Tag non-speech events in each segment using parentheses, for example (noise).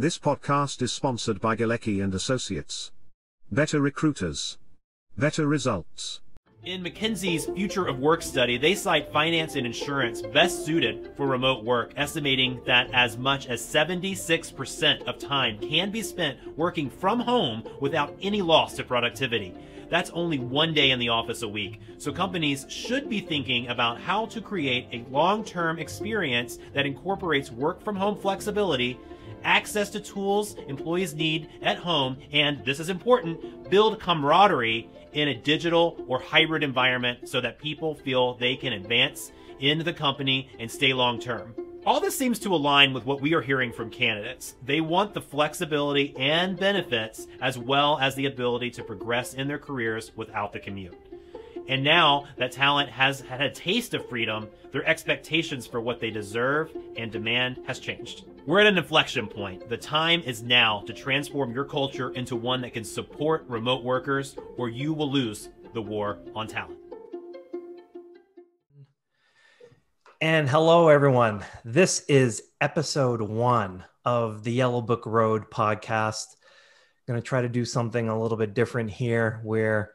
This podcast is sponsored by Galecki and Associates. Better recruiters. Better results. In McKinsey's Future of Work study, they cite finance and insurance best suited for remote work, estimating that as much as 76% of time can be spent working from home without any loss to productivity. That's only one day in the office a week. So companies should be thinking about how to create a long-term experience that incorporates work from home flexibility access to tools employees need at home, and this is important, build camaraderie in a digital or hybrid environment so that people feel they can advance in the company and stay long term. All this seems to align with what we are hearing from candidates. They want the flexibility and benefits as well as the ability to progress in their careers without the commute. And now that talent has had a taste of freedom, their expectations for what they deserve and demand has changed. We're at an inflection point. The time is now to transform your culture into one that can support remote workers, or you will lose the war on talent. And hello, everyone. This is episode one of the Yellow Book Road podcast. I'm going to try to do something a little bit different here where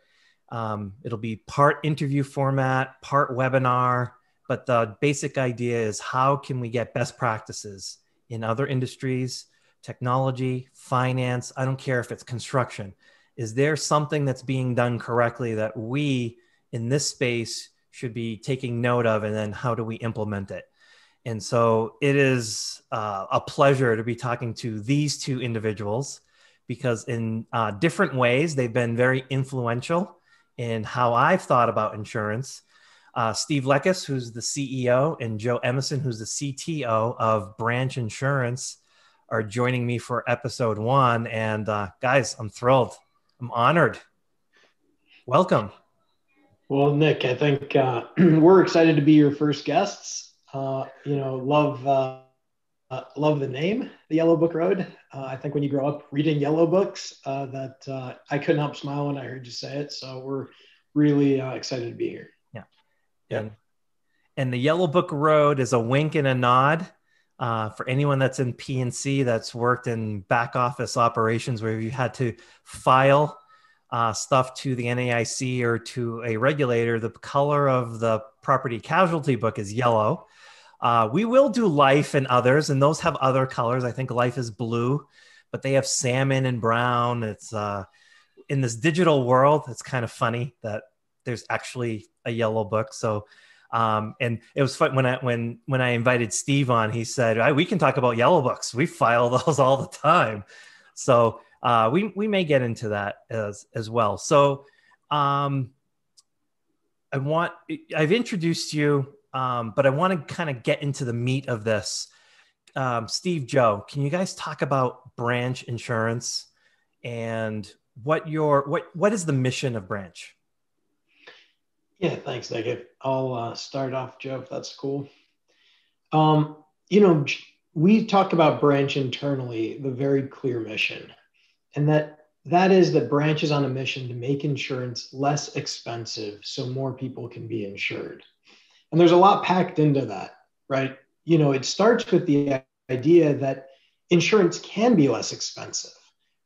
um, it'll be part interview format, part webinar, but the basic idea is how can we get best practices in other industries, technology, finance, I don't care if it's construction. Is there something that's being done correctly that we in this space should be taking note of? And then how do we implement it? And so it is uh, a pleasure to be talking to these two individuals because, in uh, different ways, they've been very influential in how I've thought about insurance. Uh, Steve Lekas, who's the CEO, and Joe Emison, who's the CTO of Branch Insurance, are joining me for episode one. And uh, guys, I'm thrilled. I'm honored. Welcome. Well, Nick, I think uh, (clears throat) we're excited to be your first guests. Uh, you know, love uh, uh, love the name, the Yellow Book Road. Uh, I think when you grow up reading yellow books, uh, that I couldn't help smile when I heard you say it. So we're really excited to be here. And, and the Yellow Book Road is a wink and a nod. Uh, for anyone that's in P&C that's worked in back office operations where you had to file stuff to the NAIC or to a regulator, the color of the property casualty book is yellow uh, we will do life and others, and those have other colors. I think life is blue, but they have salmon and brown. It's uh, in this digital world. It's kind of funny that there's actually a yellow book. So, um, and it was fun when I when when I invited Steve on. He said, "We can talk about yellow books. We file (laughs) those all the time." So uh, we we may get into that as as well. So um, I want I've introduced you um, but I want to kind of get into the meat of this. Um, Steve, Joe, can you guys talk about Branch Insurance and what your what what is the mission of Branch? Yeah, thanks, Nick. I'll uh, start off, Joe, if that's cool. Um, you know, we talk about Branch internally, the very clear mission, and that that is that Branch is on a mission to make insurance less expensive so more people can be insured. And there's a lot packed into that, right? You know, it starts with the idea that insurance can be less expensive,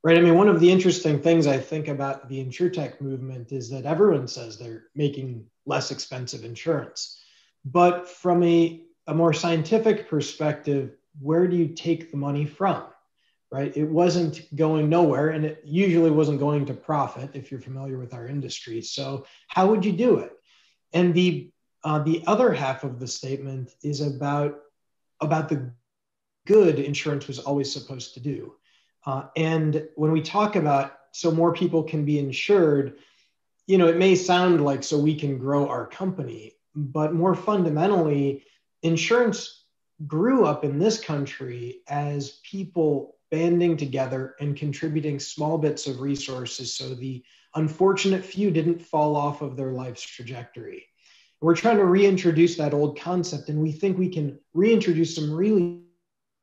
right? I mean, one of the interesting things I think about the insurtech movement is that everyone says they're making less expensive insurance. But from a, a more scientific perspective, where do you take the money from? Right? It wasn't going nowhere and it usually wasn't going to profit if you're familiar with our industry. So, how would you do it? And the uh, the other half of the statement is about, about the good insurance was always supposed to do. Uh, and when we talk about so more people can be insured, you know, it may sound like so we can grow our company, but more fundamentally, insurance grew up in this country as people banding together and contributing small bits of resources so the unfortunate few didn't fall off of their life's trajectory. We're trying to reintroduce that old concept, and we think we can reintroduce some really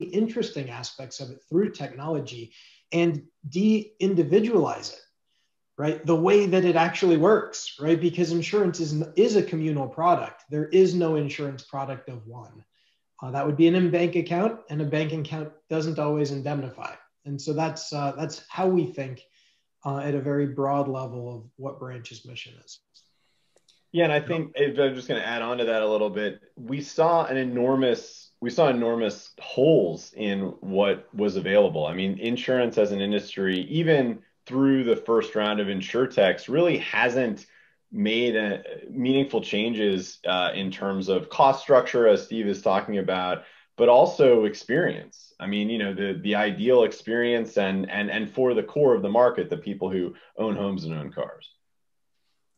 interesting aspects of it through technology and de individualize it, right? The way that it actually works, right? Because insurance is, is a communal product. There is no insurance product of one. Uh, that would be an in bank account, and a bank account doesn't always indemnify. And so that's uh, that's how we think uh, at a very broad level of what Branch's mission is. Yeah, and I think I'm just going to add on to that a little bit, we saw an enormous we saw enormous holes in what was available. I mean, insurance as an industry, even through the first round of insurtechs, really hasn't made a, meaningful changes uh, in terms of cost structure, as Steve is talking about, but also experience. I mean, you know, the the ideal experience and and and for the core of the market, the people who own homes and own cars.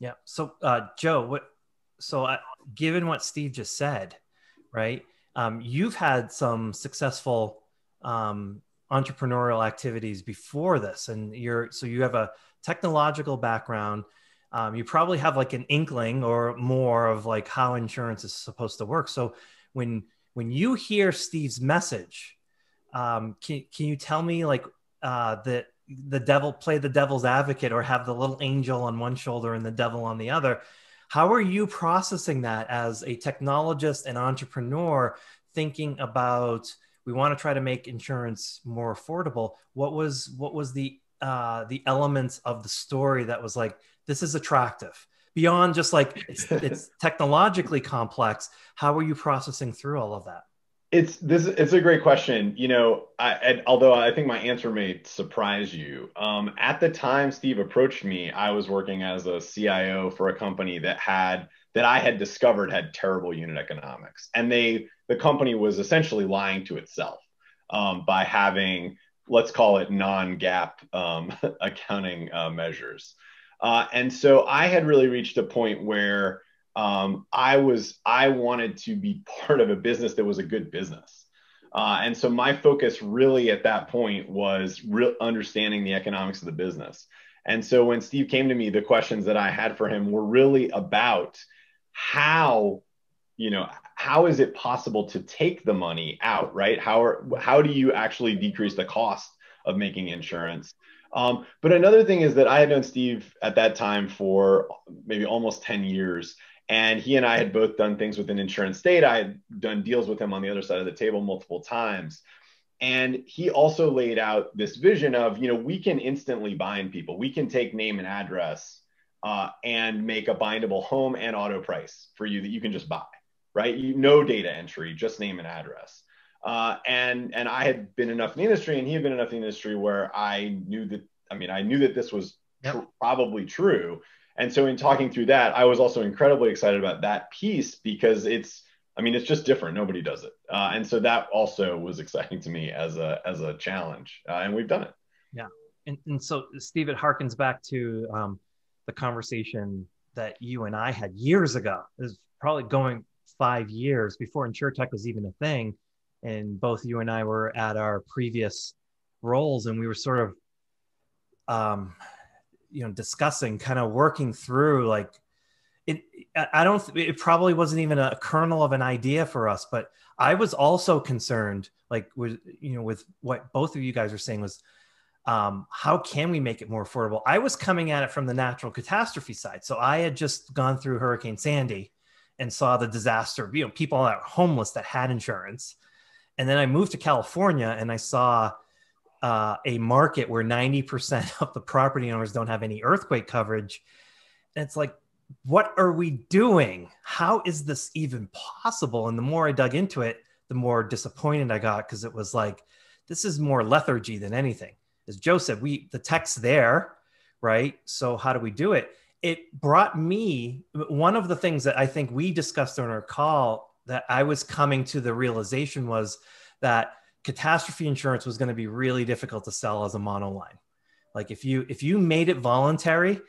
Yeah. So, uh, Joe, what? So, uh, given what Steve just said, right? Um, you've had some successful um, entrepreneurial activities before this, and you're so you have a technological background um, you probably have like an inkling or more of like how insurance is supposed to work. So when when you hear Steve's message, um, can can you tell me like uh, that the devil play the devil's advocate or have the little angel on one shoulder and the devil on the other? How are you processing that as a technologist and entrepreneur, thinking about we want to try to make insurance more affordable? What was what was the uh, the elements of the story that was like this is attractive beyond just like it's, it's (laughs) technologically complex how are you processing through all of that it's this it's a great question you know I, although i think my answer may surprise you um, at the time steve approached me i was working as a cio for a company that had that i had discovered had terrible unit economics and they the company was essentially lying to itself um, by having let's call it non-GAAP um, (laughs) accounting uh, measures. Uh, and so I had really reached a point where um, I was I wanted to be part of a business that was a good business. Uh, and so my focus really at that point was re- understanding the economics of the business. And so when Steve came to me, the questions that I had for him were really about how, you know, how is it possible to take the money out, right? How are, how do you actually decrease the cost of making insurance? Um, but another thing is that I had known Steve at that time for maybe almost 10 years. And he and I had both done things within insurance state. I had done deals with him on the other side of the table multiple times. And he also laid out this vision of, you know, we can instantly bind people. We can take name and address uh, and make a bindable home and auto price for you that you can just buy right? You, no data entry, just name and address. Uh, and and I had been enough in the industry, and he had been enough in the industry where I knew that. I mean, I knew that this was yep. tr- probably true. And so, in talking through that, I was also incredibly excited about that piece because it's. I mean, it's just different. Nobody does it, uh, and so that also was exciting to me as a as a challenge, uh, and we've done it. Yeah, and and so Steve, it harkens back to um, the conversation that you and I had years ago. Is probably going five years before InsureTech was even a thing. And both you and I were at our previous roles and we were sort of, um, you know, discussing, kind of working through like, it, I don't, it probably wasn't even a kernel of an idea for us, but I was also concerned, like with, you know, with what both of you guys are saying was, um, how can we make it more affordable? I was coming at it from the natural catastrophe side. So I had just gone through Hurricane Sandy and saw the disaster, you know, people that were homeless that had insurance. And then I moved to California and I saw uh, a market where 90% (laughs) of the property owners don't have any earthquake coverage. And it's like, what are we doing? How is this even possible? And the more I dug into it, the more disappointed I got because it was like, this is more lethargy than anything. As Joe said, we the tech's there, right? So how do we do it? it brought me one of the things that I think we discussed on our call that I was coming to the realization was that catastrophe insurance was going to be really difficult to sell as a monoline. Like if you if you made it voluntary,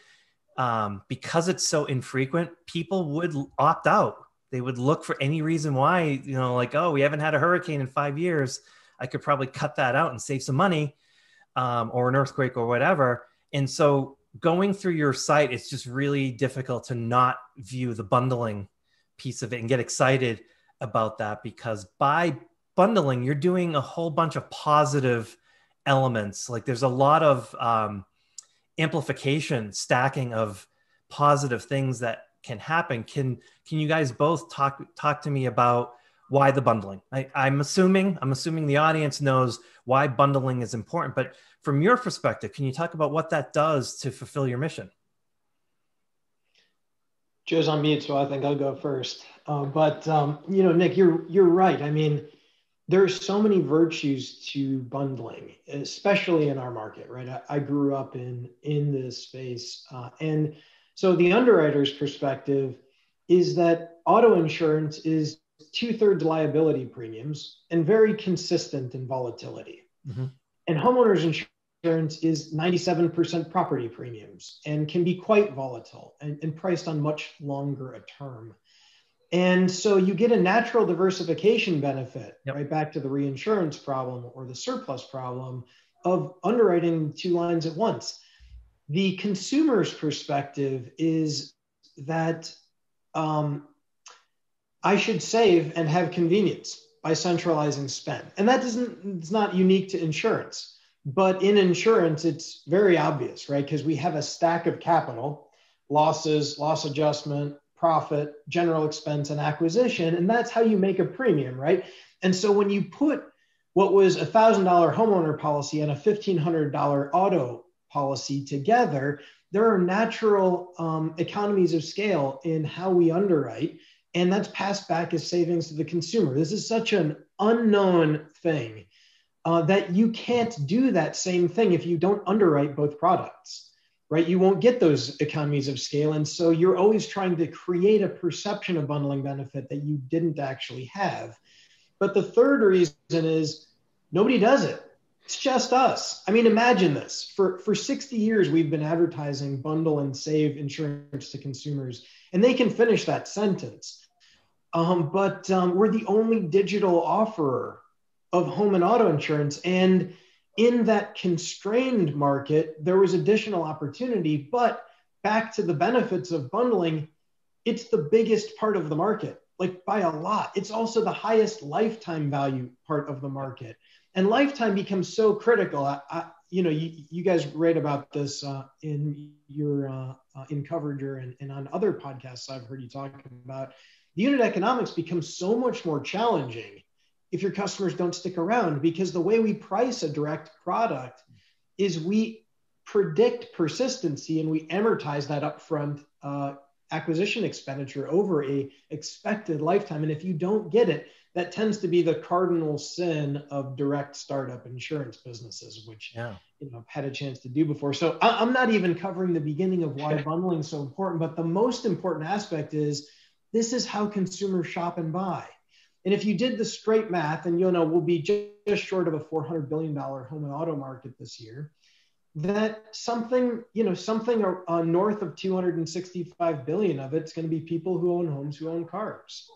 um, because it's so infrequent, people would opt out. They would look for any reason why, you know, like oh, we haven't had a hurricane in five years. I could probably cut that out and save some money, um, or an earthquake or whatever. And so going through your site, it's just really difficult to not view the bundling piece of it and get excited about that because by bundling, you're doing a whole bunch of positive elements. Like there's a lot of um, amplification, stacking of positive things that can happen. Can can you guys both talk talk to me about why the bundling? I, I'm assuming I'm assuming the audience knows why bundling is important, but from your perspective, can you talk about what that does to fulfill your mission? Joe's on mute, so I think I'll go first. Uh, but um, you know, Nick, you're you're right. I mean, there's so many virtues to bundling, especially in our market, right? I, I grew up in in this space, uh, and so the underwriter's perspective is that auto insurance is two thirds liability premiums and very consistent in volatility, mm-hmm. and homeowners insurance insurance is 97% property premiums and can be quite volatile and, and, priced on much longer a term. And so you get a natural diversification benefit, yep. right back to the reinsurance problem or the surplus problem of underwriting two lines at once. The consumer's perspective is that um, I should save and have convenience by centralizing spend. And that doesn't, it's not unique to insurance but in insurance, it's very obvious, right? Because we have a stack of capital, losses, loss adjustment, profit, general expense, and acquisition. And that's how you make a premium, right? And so when you put what was a $1,000 homeowner policy and a $1,500 auto policy together, there are natural um, economies of scale in how we underwrite. And that's passed back as savings to the consumer. This is such an unknown thing uh, that you can't do that same thing if you don't underwrite both products, right? You won't get those economies of scale. And so you're always trying to create a perception of bundling benefit that you didn't actually have. But the third reason is nobody does it. It's just us. I mean, imagine this. For, for 60 years, we've been advertising bundle and save insurance to consumers, and they can finish that sentence. Um, but um, we're the only digital offerer of home and auto insurance. And in that constrained market, there was additional opportunity. But back to the benefits of bundling, it's the biggest part of the market, like by a lot. It's also the highest lifetime value part of the market. And lifetime becomes so critical. I, I, you know, you, you guys write about this uh, in your uh, uh, in Coverager and, and on other podcasts I've heard you talk about. The unit economics becomes so much more challenging if your customers don't stick around because the way we price a direct product is we predict persistency and we amortize that upfront uh, acquisition expenditure over a expected lifetime. And if you don't get it that tends to be the cardinal sin of direct startup insurance businesses which yeah. you know I've had a chance to do before. So I, i'm not even covering the beginning of why bundling is so important but the most important aspect is this is how consumers shop and buy and if you did the straight math, and you know we'll be just short of a $400 billion home and auto market this year, that something, you know, something uh, north of 265 billion of it's going to be people who own homes, who own cars.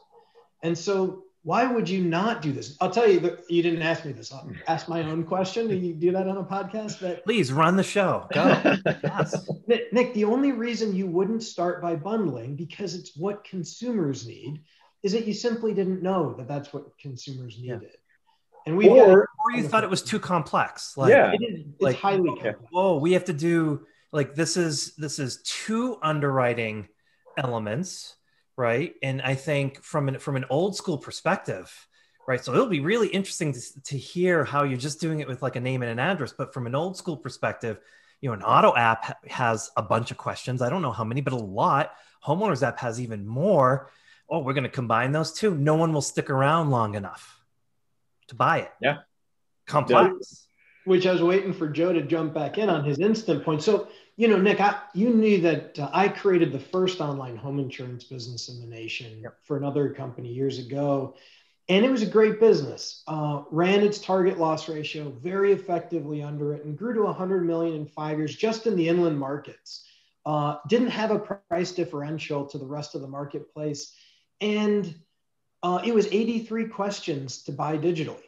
And so why would you not do this? I'll tell you that you didn't ask me this. I'll ask my own question. Do you do that on a podcast? But (laughs) please run the show. Go. yes. (laughs) Nick, the only reason you wouldn't start by bundling because it's what consumers need is that you simply didn't know that that's what consumers needed. Yeah. And we or, or you thought it was too complex. Like, yeah, it is, it's like, highly complex. Oh, we have to do like this is this is two underwriting elements, right? And I think from an from an old school perspective, right? So it'll be really interesting to, to hear how you're just doing it with like a name and an address, but from an old school perspective, you know, an auto app has a bunch of questions. I don't know how many, but a lot. Homeowners app has even more oh, we're going to combine those two, no one will stick around long enough to buy it. Yeah. Complex. Which I was waiting for Joe to jump back in on his instant point. So, you know, Nick, I, you knew that uh, I created the first online home insurance business in the nation yep. for another company years ago. And it was a great business. Uh, ran its target loss ratio very effectively under it and grew to 100 million in five years just in the inland markets. Uh, didn't have a price differential to the rest of the marketplace and uh, it was 83 questions to buy digitally.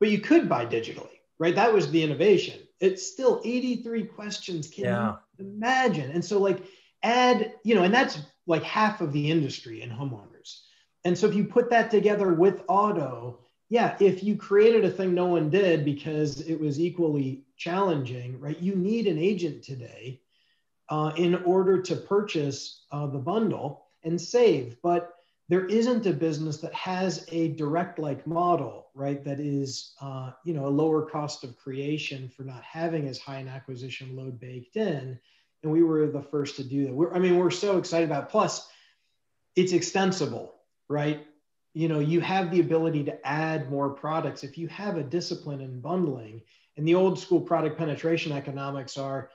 But you could buy digitally, right? That was the innovation. It's still 83 questions. Can yeah. you imagine? And so, like, add, you know, and that's like half of the industry in homeowners. And so, if you put that together with auto, yeah, if you created a thing no one did because it was equally challenging, right? You need an agent today uh, in order to purchase uh, the bundle and save. But there isn't a business that has a direct like model, right? That is, uh, you know, a lower cost of creation for not having as high an acquisition load baked in. And we were the first to do that. We're, I mean, we're so excited about. It. Plus, it's extensible, right? You know, you have the ability to add more products if you have a discipline in bundling. And the old school product penetration economics are,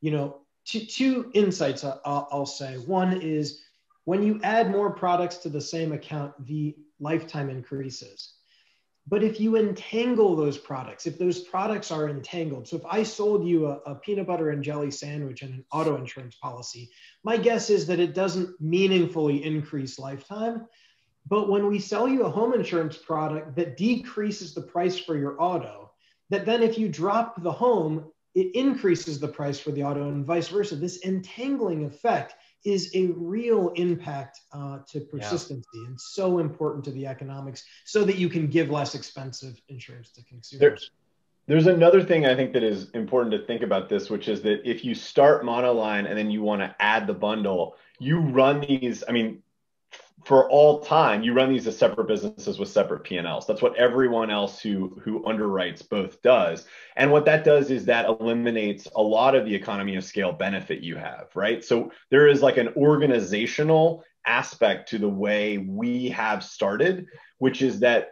you know, two, two insights I'll, I'll say. One is when you add more products to the same account, the lifetime increases. But if you entangle those products, if those products are entangled, so if I sold you a, a, peanut butter and jelly sandwich and an auto insurance policy, my guess is that it doesn't meaningfully increase lifetime. But when we sell you a home insurance product that decreases the price for your auto, that then if you drop the home, it increases the price for the auto and vice versa. This entangling effect is a real impact uh, to persistency yeah. and so important to the economics so that you can give less expensive insurance to consumers. There's, there's another thing I think that is important to think about this, which is that if you start monoline and then you want to add the bundle, you run these, I mean, for all time, you run these as separate businesses with separate P&Ls. That's what everyone else who who underwrites both does. And what that does is that eliminates a lot of the economy of scale benefit you have, right? So there is like an organizational aspect to the way we have started, which is that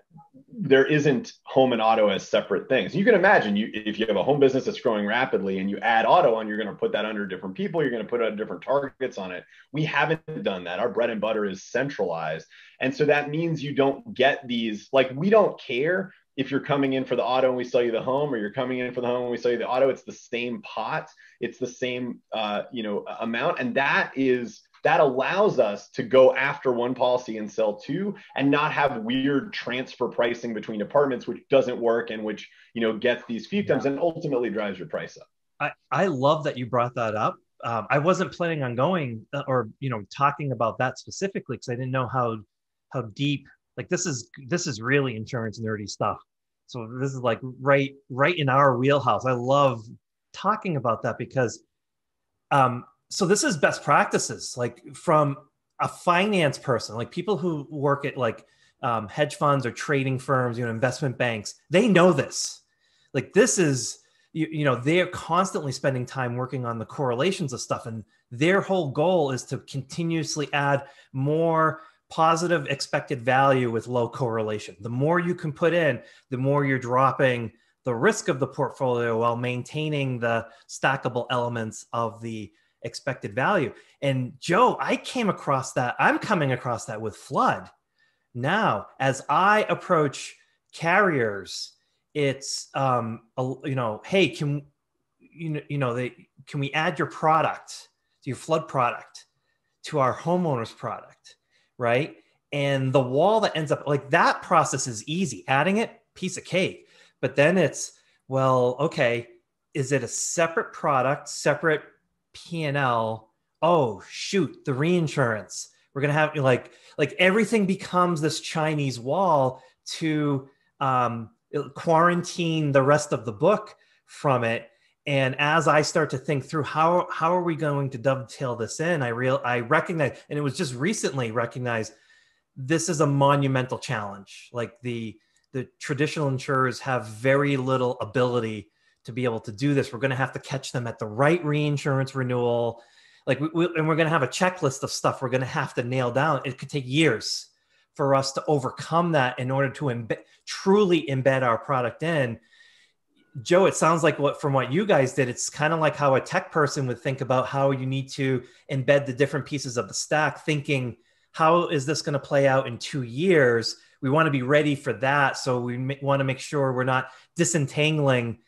there isn't home and auto as separate things. You can imagine you if you have a home business that's growing rapidly and you add auto on, you're going to put that under different people. You're going to put out different targets on it. We haven't done that. Our bread and butter is centralized, and so that means you don't get these. Like we don't care if you're coming in for the auto and we sell you the home, or you're coming in for the home and we sell you the auto. It's the same pot. It's the same uh, you know amount, and that is that allows us to go after one policy and sell two and not have weird transfer pricing between departments which doesn't work and which you know gets these fiefdoms yeah. and ultimately drives your price up. I i love that you brought that up. Um, i wasn't planning on going uh, or you know talking about that specifically because i didn't know how how deep like this is this is really insurance nerdy stuff. So this is like right right in our wheelhouse. I love talking about that because um so this is best practices like from a finance person like people who work at like um, hedge funds or trading firms you know investment banks they know this. Like this is you, you know they're constantly spending time working on the correlations of stuff and their whole goal is to continuously add more positive expected value with low correlation. The more you can put in the more you're dropping the risk of the portfolio while maintaining the stackable elements of the expected value. And Joe, I came across that. I'm coming across that with flood. Now, as I approach carriers, it's um, a, you know, hey, can you know, you know, they can we add your product, your flood product, to our homeowners product, right? And the wall that ends up like that process is easy. Adding it, piece of cake. But then it's well, okay, is it a separate product, separate P&L, oh shoot, the reinsurance. We're gonna have like like everything becomes this Chinese wall to um, quarantine the rest of the book from it. And as I start to think through how how are we going to dovetail this in, I real I recognize, and it was just recently recognized, this is a monumental challenge. Like the the traditional insurers have very little ability to be able to do this. We're going to have to catch them at the right reinsurance renewal. Like, we, we, and we're going to have a checklist of stuff we're going to have to nail down. It could take years for us to overcome that in order to embed, truly embed our product in. Joe, it sounds like what from what you guys did, it's kind of like how a tech person would think about how you need to embed the different pieces of the stack, thinking, how is this going to play out in two years? We want to be ready for that. So we want to make sure we're not disentangling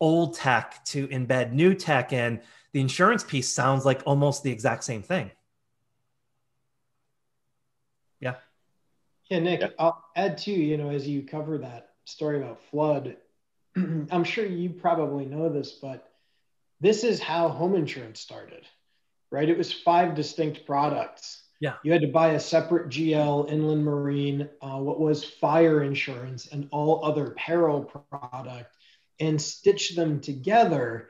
old tech to embed new tech in, the insurance piece sounds like almost the exact same thing. Yeah. Yeah, Nick, yeah. I'll add too, you know, as you cover that story about flood, (clears throat) I'm sure you probably know this, but this is how home insurance started, right? It was five distinct products. Yeah. You had to buy a separate GL, inland marine, uh, what was fire insurance, and all other peril product and stitch them together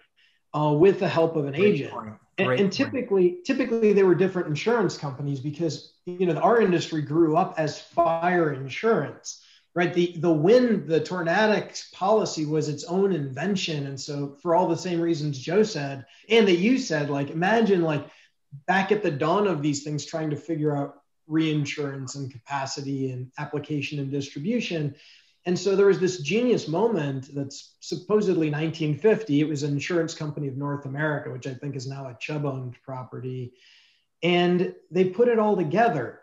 uh, with the help of an Great agent. And, and, typically typically they were different insurance companies because you know our industry grew up as fire insurance right? The the wind the tornadics policy was its own invention. And so for all the same reasons joe said and that you said like imagine like back at the dawn of these things trying to figure out reinsurance and capacity and application and distribution and so there was this genius moment that's supposedly 1950. It was an insurance company of North America, which I think is now a Chubb owned property. And they put it all together.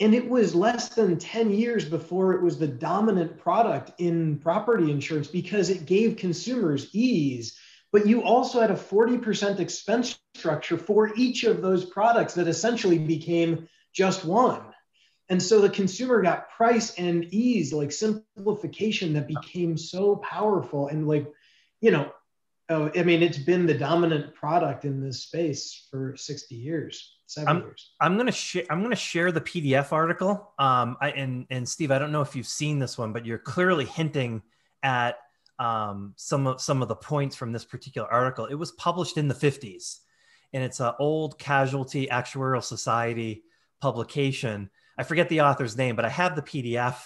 And it was less than 10 years before it was the dominant product in property insurance because it gave consumers ease. But you also had a 40% expense structure for each of those products that essentially became just one. And so the consumer got price and ease, like simplification that became so powerful. And like, you know, uh, I mean, it's been the dominant product in this space for 60 years, 7 I'm, years. I'm gonna share. I'm gonna share the PDF article. Um, I, and and Steve, I don't know if you've seen this one, but you're clearly hinting at um, some of some of the points from this particular article. It was published in the 50s, and it's an old Casualty Actuarial Society publication I forget the author's name, but I have the PDF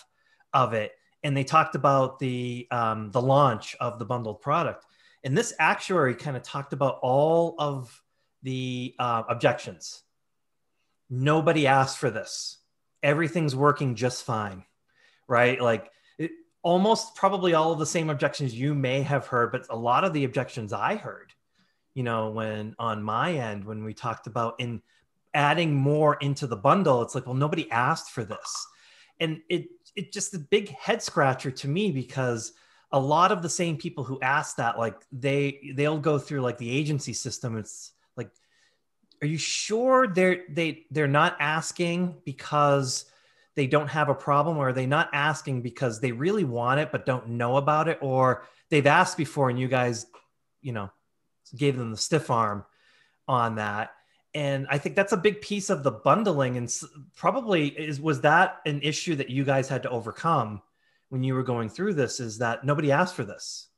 of it, and they talked about the um, the launch of the bundled product. And this actuary kind of talked about all of the uh, objections. Nobody asked for this. Everything's working just fine, right? Like it, almost probably all of the same objections you may have heard, but a lot of the objections I heard, you know, when on my end when we talked about in adding more into the bundle it's like well nobody asked for this. And it it just a big head scratcher to me because a lot of the same people who ask that like they they'll go through like the agency system. It's like are you sure they're they they're not asking because they don't have a problem or are they not asking because they really want it but don't know about it or they've asked before and you guys you know gave them the stiff arm on that and i think that's a big piece of the bundling and probably is was that an issue that you guys had to overcome when you were going through this is that nobody asked for this?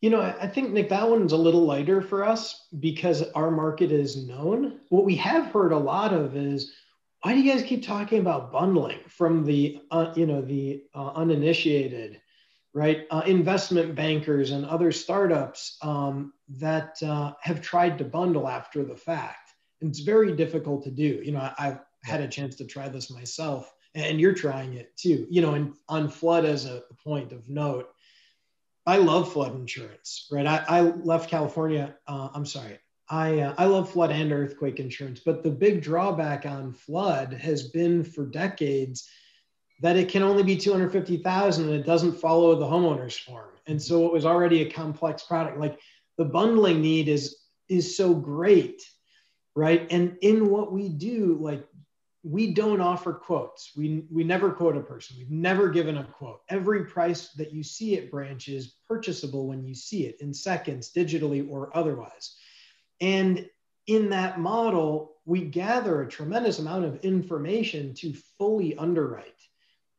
You know i think nick that one's a little lighter for us because our market is known. What we have heard a lot of is why do you guys keep talking about bundling from the uh, you know the uh, uninitiated right? Uh, investment bankers and other startups um, that uh, have tried to bundle after the fact. And it's very difficult to do. You know, I, have had a chance to try this myself, and you're trying it too. You know, and on flood as a point of note, I love flood insurance, right? I, I left California. Uh, I'm sorry. I, uh, I love flood and earthquake insurance, but the big drawback on flood has been for decades that it can only be 250,000 and it doesn't follow the homeowner's form. And so it was already a complex product. Like the bundling need is is so great, right? And in what we do, like we don't offer quotes. We we never quote a person. We've never given a quote. Every price that you see at branch is purchasable when you see it in seconds, digitally or otherwise. And in that model, we gather a tremendous amount of information to fully underwrite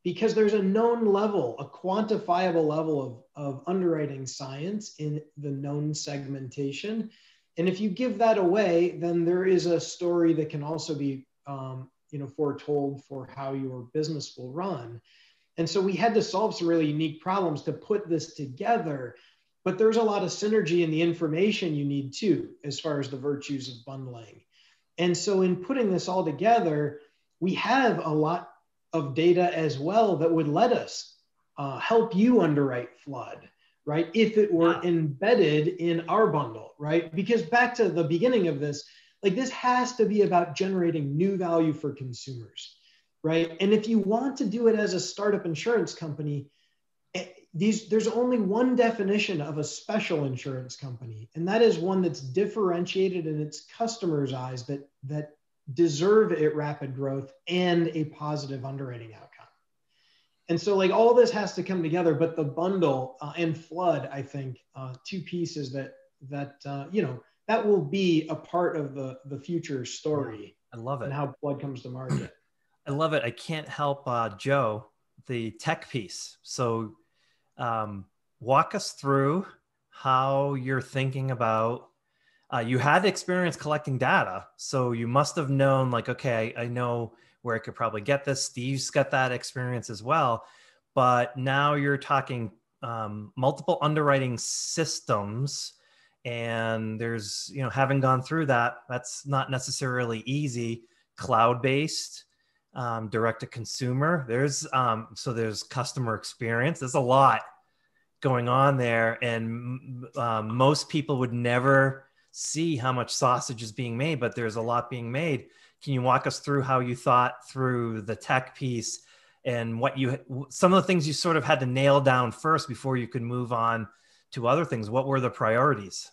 because there's a known level, a quantifiable level of, of underwriting science in the known segmentation. And if you give that away, then there is a story that can also be, um, you know, foretold for how your business will run. And so we had to solve some really unique problems to put this together. But there's a lot of synergy in the information you need too, as far as the virtues of bundling. And so in putting this all together, we have a lot of data as well that would let us uh, help you underwrite flood, right? If it were embedded in our bundle, right? Because back to the beginning of this, like this has to be about generating new value for consumers, right? And if you want to do it as a startup insurance company, eh, these there's only one definition of a special insurance company, and that is one that's differentiated in its customers' eyes that that deserve it rapid growth and a positive underwriting outcome. And so, like all this has to come together, but the bundle uh, and flood, I think, uh, two pieces that that uh, you know that will be a part of the the future story. I love it. And how flood comes to market. (clears throat) I love it. I can't help uh, Joe the tech piece. So, um, walk us through how you're thinking about uh, you had experience collecting data, so you must have known like, okay, I, I know where I could probably get this. Steve's got that experience as well, but now you're talking um, multiple underwriting systems and there's you know having gone through that that's not necessarily easy. Cloud based um, direct to consumer there's um, so there's customer experience. There's a lot going on there and um, most people would never see how much sausage is being made but there's a lot being made. Can you walk us through how you thought through the tech piece and what you some of the things you sort of had to nail down first before you could move on to other things? What were the priorities?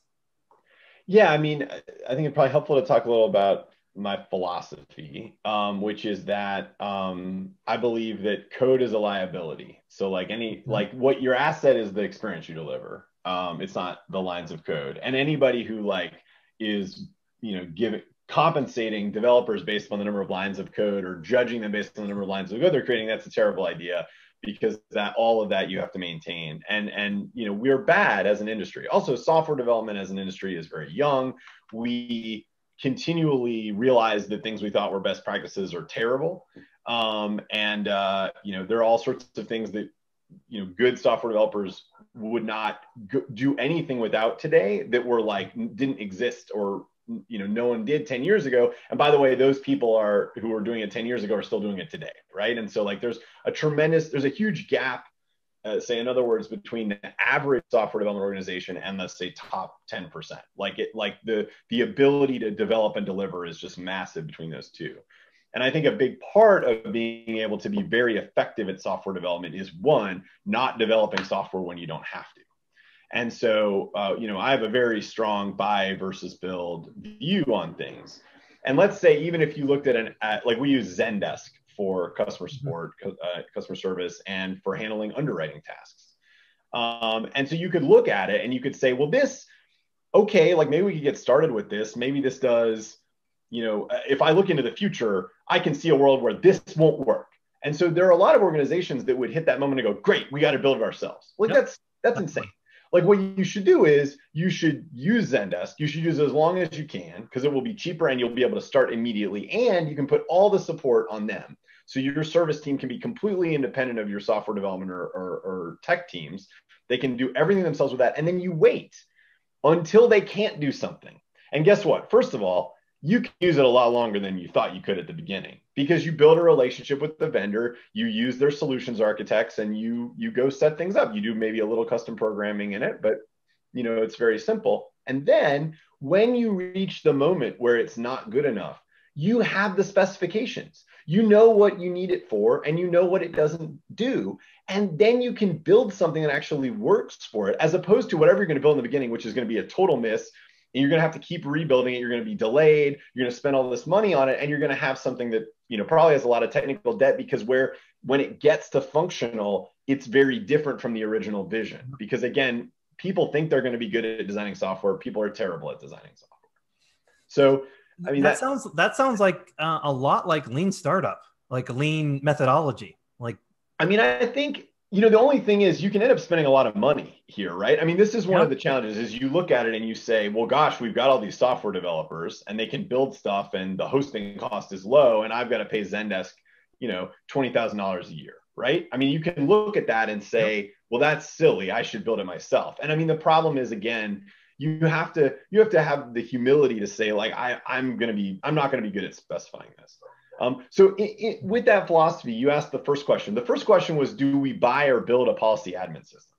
Yeah i mean i think it's probably helpful to talk a little about my philosophy um, which is that um, i believe that code is a liability. So like any mm-hmm. like what your asset is the experience you deliver um, it's not the lines of code. And anybody who like is you know giving compensating developers based on the number of lines of code or judging them based on the number of lines of code they're creating that's a terrible idea because that all of that you have to maintain. And and you know we're bad as an industry. Also software development as an industry is very young. We continually realize that things we thought were best practices are terrible. Um, and uh, you know there are all sorts of things that you know good software developers would not go- do anything without today that were like didn't exist or you know no one did 10 years ago. And by the way those people are who were doing it 10 years ago are still doing it today right? And so like there's a tremendous there's a huge gap uh, say in other words between the average software development organization and the say top 10% like it like the the ability to develop and deliver is just massive between those two and i think a big part of being able to be very effective at software development is one not developing software when you don't have to and so, uh, you know, I have a very strong buy versus build view on things. And let's say, even if you looked at an, at, like we use Zendesk for customer mm-hmm. support, uh, customer service, and for handling underwriting tasks. Um, and so you could look at it and you could say, well, this, okay, like maybe we could get started with this. Maybe this does, you know, uh, if I look into the future, I can see a world where this won't work. And so there are a lot of organizations that would hit that moment and go, great, we got to build it ourselves. Like yep. that's that's insane like what you should do is you should use Zendesk. You should use it as long as you can because it will be cheaper and you'll be able to start immediately. And you can put all the support on them. So your service team can be completely independent of your software development or, or, or tech teams. They can do everything themselves with that. And then you wait until they can't do something. And guess what? First of all, you can use it a lot longer than you thought you could at the beginning because you build a relationship with the vendor you use their solutions architects and you you go set things up. You do maybe a little custom programming in it but you know it's very simple. And then when you reach the moment where it's not good enough you have the specifications. You know what you need it for and you know what it doesn't do. And then you can build something that actually works for it as opposed to whatever you're going to build in the beginning which is going to be a total miss and you're going to have to keep rebuilding it. You're going to be delayed. You're going to spend all this money on it and you're going to have something that you know probably has a lot of technical debt because where when it gets to functional it's very different from the original vision. Because again people think they're going to be good at designing software. People are terrible at designing software. So i mean that, that sounds that sounds like uh, a lot like lean startup like lean methodology like i mean i think you know the only thing is you can end up spending a lot of money here right? I mean this is one of the challenges is you look at it and you say well gosh we've got all these software developers and they can build stuff and the hosting cost is low and i've got to pay zendesk you know $20000 a year right? I mean you can look at that and say well that's silly. I should build it myself. And i mean the problem is again you have to you have to have the humility to say like i i'm going to be i'm not going to be good at specifying this um, so it, it, with that philosophy, you asked the first question. The first question was, do we buy or build a policy admin system?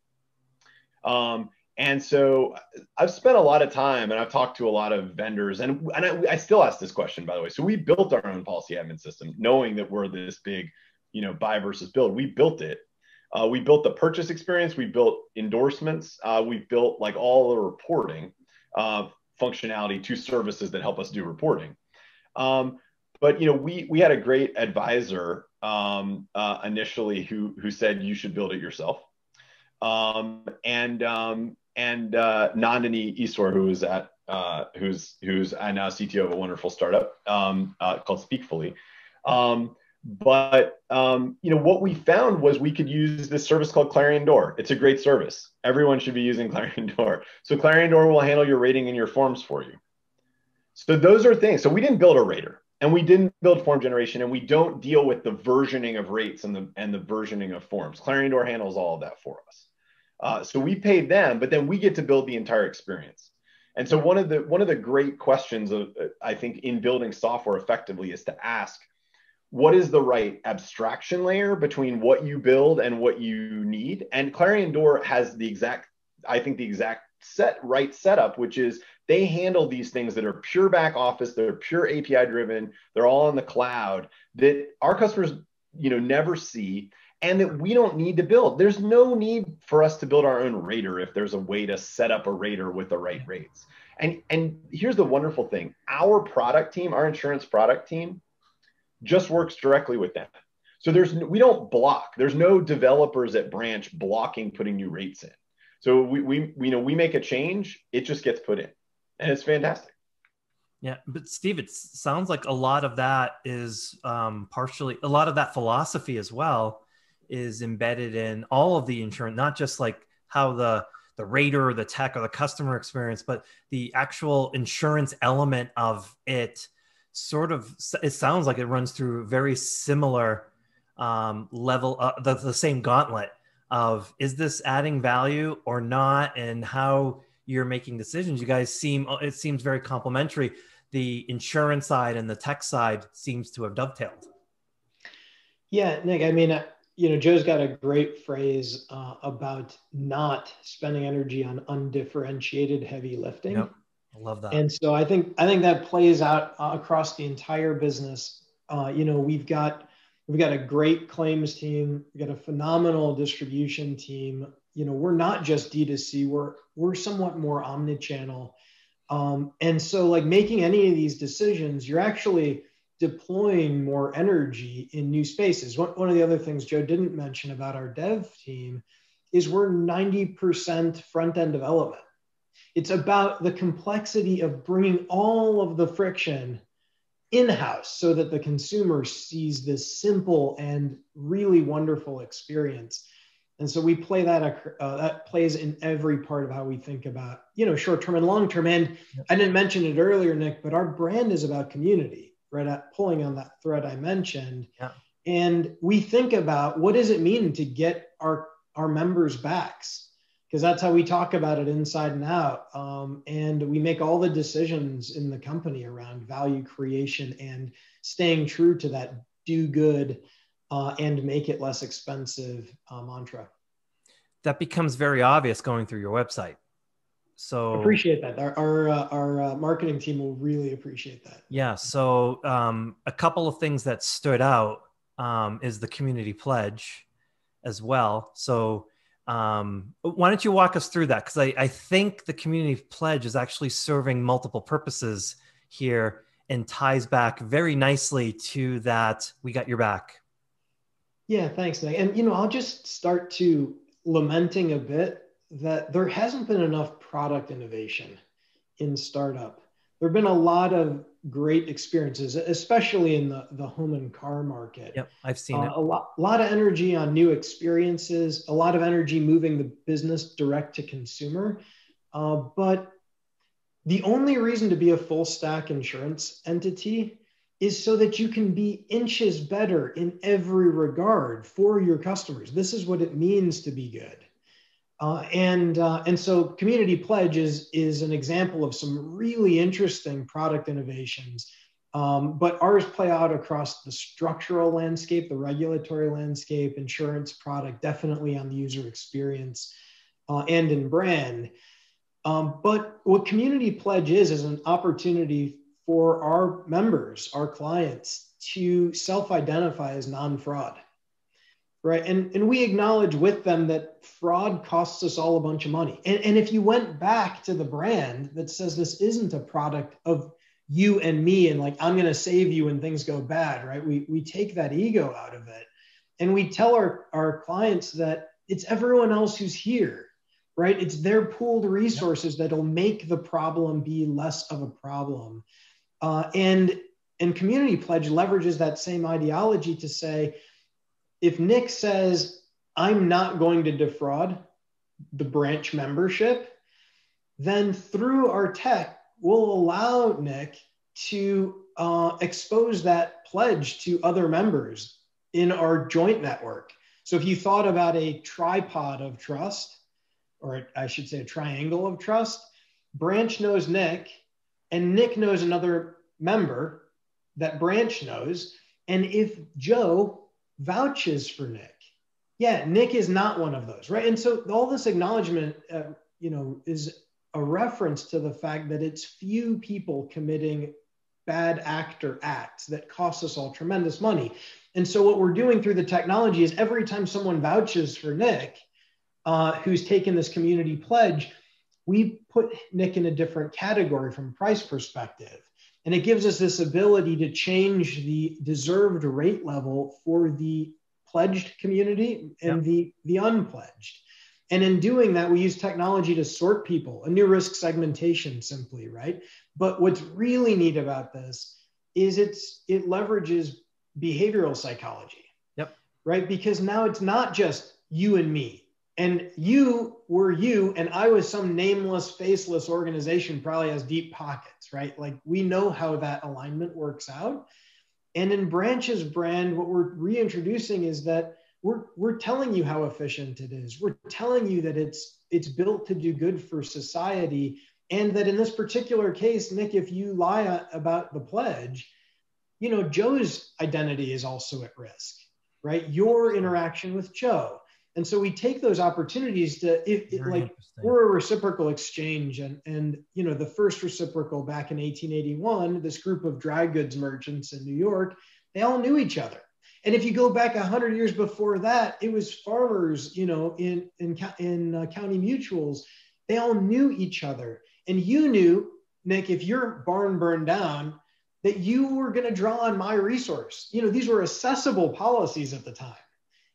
Um, and so I've spent a lot of time and I've talked to a lot of vendors and, and I, I, still ask this question, by the way. So we built our own policy admin system, knowing that we're this big, you know, buy versus build. We built it. Uh, we built the purchase experience. We built endorsements. Uh, we built like all the reporting uh, functionality to services that help us do reporting. Um, but you know, we we had a great advisor um, uh, initially who who said you should build it yourself, um, and um, and uh, Nandini Eswar, who is at uh, who's who's now CTO of a wonderful startup um, uh, called Speakfully, um, But um, you know what we found was we could use this service called Clarion Door. It's a great service. Everyone should be using (laughs) Clarion Door. So Clarion Door will handle your rating and your forms for you. So those are things. So we didn't build a rater and we didn't build form generation and we don't deal with the versioning of rates and the and the versioning of forms. Clarion Door handles all of that for us. Uh, so we paid them, but then we get to build the entire experience. And so one of the one of the great questions of I think in building software effectively is to ask what is the right abstraction layer between what you build and what you need. And Clarion Door has the exact I think the exact set right setup, which is they handle these things that are pure back office, they're pure API driven, they're all in the cloud that our customers you know never see and that we don't need to build. There's no need for us to build our own rater if there's a way to set up a rater with the right rates. And and here's the wonderful thing. Our product team, our insurance product team just works directly with them. So there's we don't block. There's no developers at branch blocking putting new rates in. So we we, we you know we make a change, it just gets put in. And it's fantastic. Yeah, but Steve, it sounds like a lot of that is um, partially a lot of that philosophy as well is embedded in all of the insurance, not just like how the the rater or the tech or the customer experience, but the actual insurance element of it sort of it sounds like it runs through very similar um, level uh, the, the same gauntlet of is this adding value or not and how you're making decisions you guys seem it seems very complementary the insurance side and the tech side seems to have dovetailed yeah nick i mean you know, Joe's got a great phrase uh, about not spending energy on undifferentiated heavy lifting. Yep. I love that. And so I think I think that plays out uh, across the entire business. Uh, you know, we've got we've got a great claims team. We've got a phenomenal distribution team. You know, we're not just D2C. We're we're somewhat more omnichannel. Um, and so, like making any of these decisions, you're actually deploying more energy in new spaces. One, one of the other things Joe didn't mention about our dev team is we're 90% front end development. It's about the complexity of bringing all of the friction in house so that the consumer sees this simple and really wonderful experience. And so we play that uh, that plays in every part of how we think about you know short term and long term. And I didn't mention it earlier, Nick, but our brand is about community right at pulling on that thread I mentioned. Yeah. And we think about what does it mean to get our our members' backs because that's how we talk about it inside and out. Um, and we make all the decisions in the company around value creation and staying true to that do good uh, and make it less expensive uh, mantra. That becomes very obvious going through your website. So appreciate that. Our our, uh, our uh, marketing team will really appreciate that. Yeah. So um, a couple of things that stood out um, is the community pledge as well. So um, why don't you walk us through that? Because I, I think the community pledge is actually serving multiple purposes here and ties back very nicely to that. We got your back. Yeah, thanks, Nick. And you know, I'll just start to lamenting a bit that there hasn't been enough product innovation in startup. There have been a lot of great experiences, especially in the, the home and car market. Yep, I've seen uh, it. A lot, lot of energy on new experiences, a lot of energy moving the business direct to consumer. Uh, but the only reason to be a full stack insurance entity is so that you can be inches better in every regard for your customers. This is what it means to be good. Uh, and uh, and so community pledge is is an example of some really interesting product innovations um, but ours play out across the structural landscape the regulatory landscape insurance product definitely on the user experience uh, and in brand um, but what community pledge is is an opportunity for our members our clients to self-identify as non-fraud right? And, and we acknowledge with them that fraud costs us all a bunch of money. And, and if you went back to the brand that says this isn't a product of you and me and like, I'm going to save you when things go bad, right? We, we take that ego out of it. And we tell our, our clients that it's everyone else who's here, right? It's their pooled resources that'll make the problem be less of a problem. Uh, and And Community Pledge leverages that same ideology to say, if Nick says, I'm not going to defraud the branch membership, then through our tech, we'll allow Nick to uh, expose that pledge to other members in our joint network. So if you thought about a tripod of trust, or I should say a triangle of trust, Branch knows Nick, and Nick knows another member that Branch knows. And if Joe vouches for Nick, yeah, Nick is not one of those, right? And so all this acknowledgement, uh, you know, is a reference to the fact that it's few people committing bad actor acts that cost us all tremendous money. And so what we're doing through the technology is every time someone vouches for Nick, uh, who's taken this community pledge, we put Nick in a different category from price perspective. And it gives us this ability to change the deserved rate level for the pledged community and yep. the, the unpledged. And in doing that, we use technology to sort people, a new risk segmentation simply, right? But what's really neat about this is it's it leverages behavioral psychology. Yep. Right? Because now it's not just you and me. And you were you, and I was some nameless, faceless organization, probably has deep pockets, right? Like we know how that alignment works out. And in Branch's brand, what we're reintroducing is that we're, we're telling you how efficient it is. We're telling you that it's it's built to do good for society. And that in this particular case, Nick, if you lie about the pledge, you know, Joe's identity is also at risk, right? Your interaction with Joe. And so we take those opportunities to, it, like, we're a reciprocal exchange. And, and, you know, the first reciprocal back in 1881, this group of dry goods merchants in New York, they all knew each other. And if you go back 100 years before that, it was farmers, you know, in, in, in uh, county mutuals, they all knew each other. And you knew, Nick, if your barn burned down, that you were going to draw on my resource. You know, these were accessible policies at the time.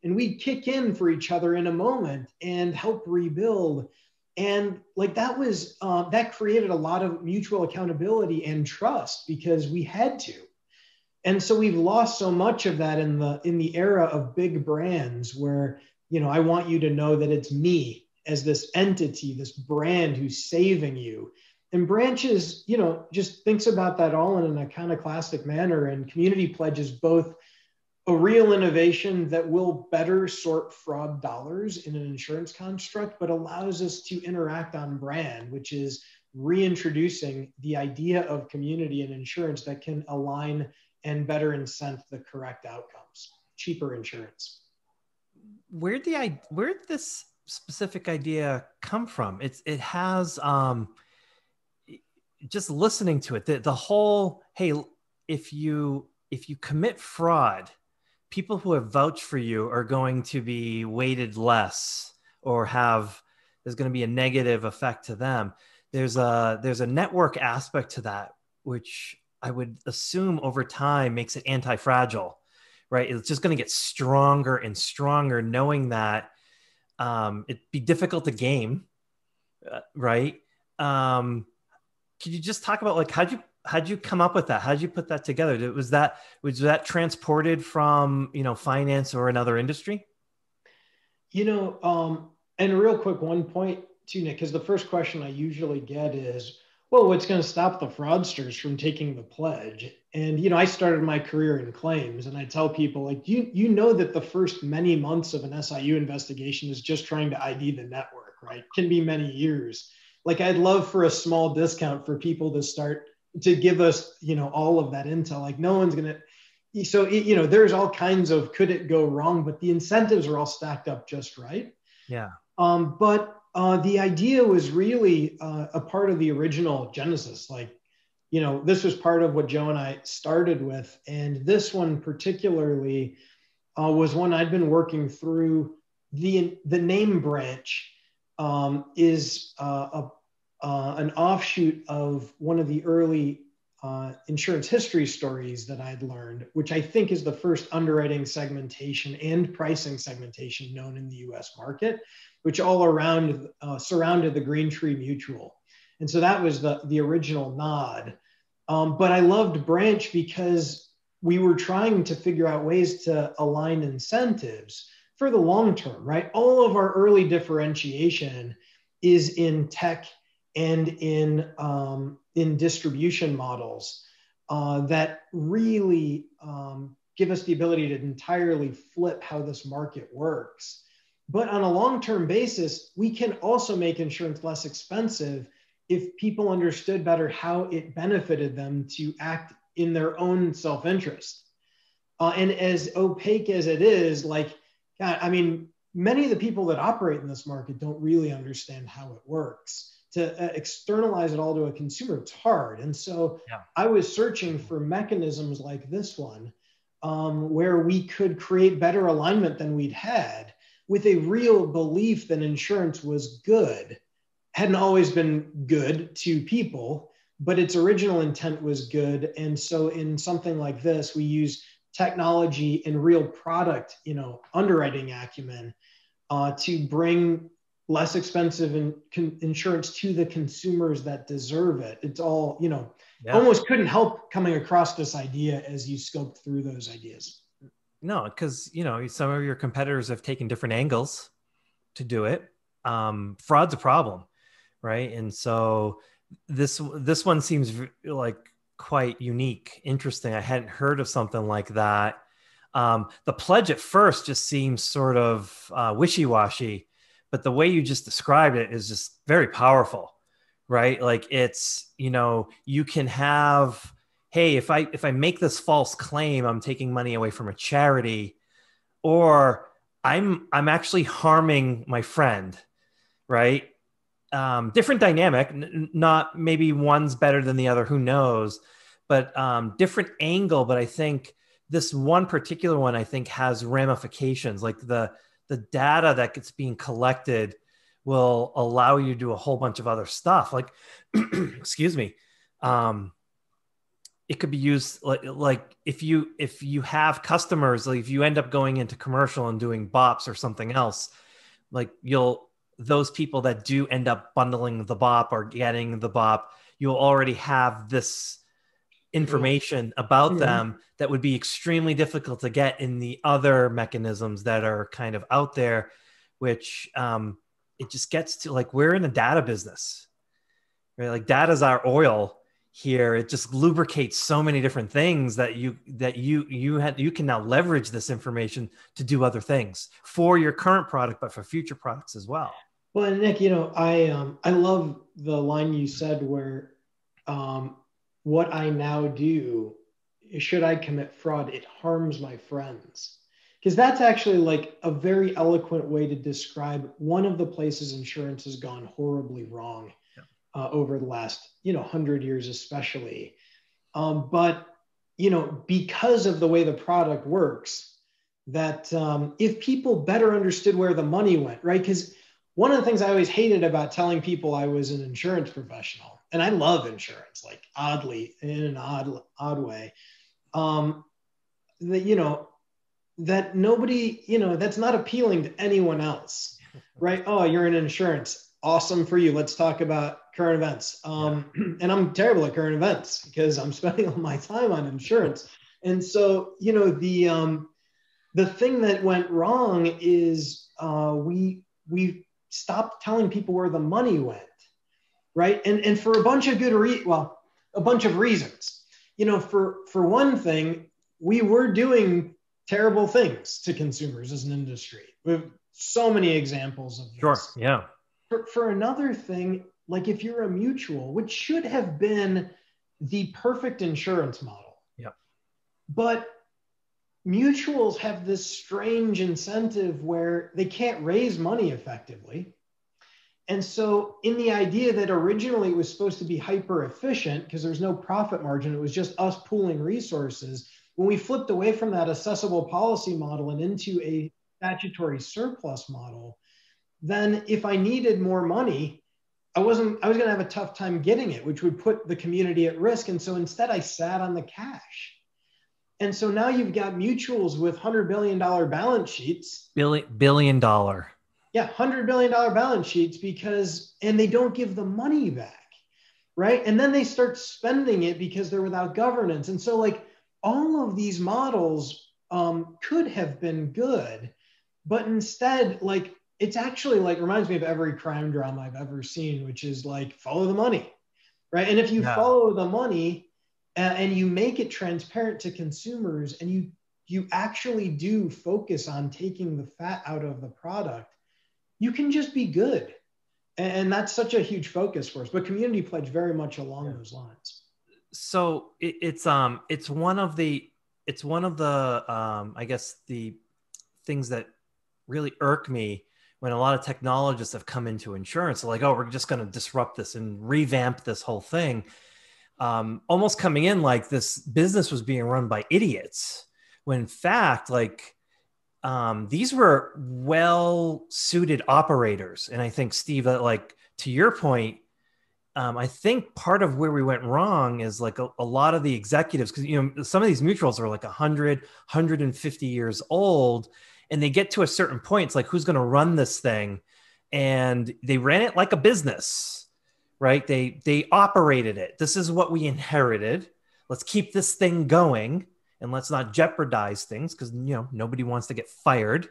And we'd kick in for each other in a moment and help rebuild. And like that was, um, that created a lot of mutual accountability and trust because we had to. And so we've lost so much of that in the in the era of big brands where, you know, I want you to know that it's me as this entity, this brand who's saving you and branches you know just thinks about that all in an iconoclastic manner and community pledges both a real innovation that will better sort fraud dollars in an insurance construct but allows us to interact on brand which is reintroducing the idea of community and insurance that can align and better incent the correct outcomes. Cheaper insurance. Where'd the where'd this specific idea come from? It's it has um just listening to it, the, the whole, hey, if you if you commit fraud, people who have vouched for you are going to be weighted less or have there's going to be a negative effect to them. There's a there's a network aspect to that, which I would assume over time makes it anti-fragile, right? It's just going to get stronger and stronger, knowing that um, it'd be difficult to game, uh, right? Um, could you just talk about like how'd you how'd you come up with that? How'd you put that together? Was that was that transported from you know finance or another industry? You know, um, and real quick, one point too, Nick, because the first question I usually get is, well, what's going to stop the fraudsters from taking the pledge? And you know, I started my career in claims, and I tell people like, you you know that the first many months of an SIU investigation is just trying to ID the network, right? Can be many years like I'd love for a small discount for people to start to give us, you know, all of that intel. Like no one's gonna. So you know, there's all kinds of could it go wrong, but the incentives are all stacked up just right. Yeah. Um, but uh, the idea was really uh, a part of the original Genesis. Like, you know, this was part of what Joe and I started with, and this one particularly uh, was one I'd been working through. the The name branch um, is uh, a, uh, an offshoot of one of the early uh, insurance history stories that I'd learned, which I think is the first underwriting segmentation and pricing segmentation known in the US market, which all around uh, surrounded the Green Tree Mutual. And so that was the, the original nod. Um, but I loved Branch because we were trying to figure out ways to align incentives for the long term, right? All of our early differentiation is in tech and in um, in distribution models uh, that really um, give us the ability to entirely flip how this market works. But on a long term basis, we can also make insurance less expensive if people understood better how it benefited them to act in their own self interest. Uh, and as opaque as it is, like, God, I mean, many of the people that operate in this market don't really understand how it works to uh, externalize it all to a consumer it's hard. And so yeah. i was searching for mechanisms like this one um, where we could create better alignment than we'd had with a real belief that insurance was good. Hadn't always been good to people but its original intent was good. And so in something like this we use technology and real product you know underwriting acumen uh, to bring less expensive in, con- insurance to the consumers that deserve it. It's all, you know, yeah. almost couldn't help coming across this idea as you scoped through those ideas. No, because, you know, some of your competitors have taken different angles to do it. Um, fraud's a problem, right? And so this this one seems like quite unique, interesting. I hadn't heard of something like that. Um, the pledge at first just seems sort of uh, wishy washy but the way you just described it is just very powerful right? Like it's you know you can have hey if i if i make this false claim i'm taking money away from a charity or i'm i'm actually harming my friend right? Um, different dynamic n- not maybe one's better than the other who knows but um, different angle but i think this one particular one i think has ramifications. Like the the data that gets being collected will allow you to do a whole bunch of other stuff. Like (clears throat) excuse me um, it could be used like, like if you if you have customers like if you end up going into commercial and doing bops or something else like you'll those people that do end up bundling the bop or getting the bop you'll already have this information about mm-hmm. them that would be extremely difficult to get in the other mechanisms that are kind of out there which um, it just gets to like we're in a data business right? Like data's our oil here. It just lubricates so many different things that you that you you had you can now leverage this information to do other things for your current product but for future products as well. Well and nick you know i um i love the line you said where um what I now do, should I commit fraud, it harms my friends. Because that's actually like a very eloquent way to describe one of the places insurance has gone horribly wrong yeah. uh, over the last, you know, hundred years, especially. Um, but you know, because of the way the product works, that um, if people better understood where the money went, right? Because one of the things I always hated about telling people I was an insurance professional and I love insurance, like oddly in an odd odd way. Um, that you know that nobody, you know, that's not appealing to anyone else, (laughs) right? Oh, you're in insurance, awesome for you. Let's talk about current events. Um, (clears throat) and I'm terrible at current events because I'm (laughs) spending all my time on insurance. And so, you know, the um, the thing that went wrong is uh, we we stopped telling people where the money went right? And and for a bunch of good re well, a bunch of reasons. You know, for for one thing, we were doing terrible things to consumers as an industry. We have so many examples of this. Sure. Yeah. For, for another thing, like if you're a mutual, which should have been the perfect insurance model. Yeah. But mutuals have this strange incentive where they can't raise money effectively and so, in the idea that originally it was supposed to be hyper efficient because there's no profit margin, it was just us pooling resources. When we flipped away from that accessible policy model and into a statutory surplus model, then if I needed more money, I wasn't, I was going to have a tough time getting it, which would put the community at risk. And so instead, I sat on the cash. And so now you've got mutuals with $100 billion balance sheets. Billion, billion dollar yeah, hundred billion dollar balance sheets because and they don't give the money back, right? And then they start spending it because they're without governance. And so, like, all of these models um, could have been good, but instead, like, it's actually like reminds me of every crime drama I've ever seen, which is like follow the money, right? And if you follow the money and, and you make it transparent to consumers, and you you actually do focus on taking the fat out of the product, you can just be good. And, and that's such a huge focus for us. But community pledge very much along yeah. those lines. So it, it's um it's one of the it's one of the um I guess the things that really irk me when a lot of technologists have come into insurance, like, oh, we're just going to disrupt this and revamp this whole thing. Um, almost coming in like this business was being run by idiots, when in fact, like, um, these were well suited operators. And I think, Steve, like to your point, um, I think part of where we went wrong is like a, a lot of the executives, because you know some of these mutuals are like 100, 150 years old, and they get to a certain point it's like who's going to run this thing? And they ran it like a business right? They they operated it. This is what we inherited. Let's keep this thing going and let's not jeopardize things because you know nobody wants to get fired